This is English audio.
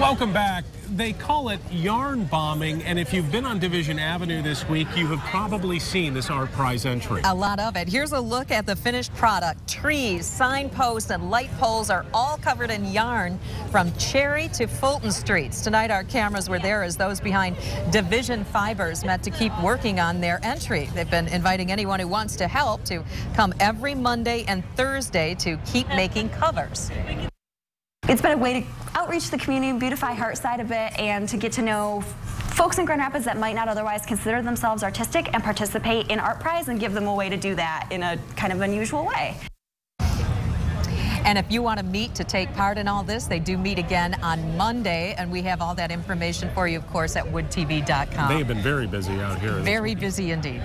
Welcome back. They call it yarn bombing, and if you've been on Division Avenue this week, you have probably seen this ArtPrize entry. A lot of it. Here's a look at the finished product. Trees, signposts, and light poles are all covered in yarn from Cherry to Fulton Streets. Tonight, our cameras were there as those behind Division Fibers met to keep working on their entry. They've been inviting anyone who wants to help to come every Monday and Thursday to keep making covers. It's been a way to outreach the community, beautify Heartside a bit, and to get to know folks in Grand Rapids that might not otherwise consider themselves artistic and participate in ArtPrize and give them a way to do that in a kind of unusual way. And if you want to meet to take part in all this, they do meet again on Monday, and we have all that information for you, of course, at woodtv.com. They have been very busy out here. Very busy indeed.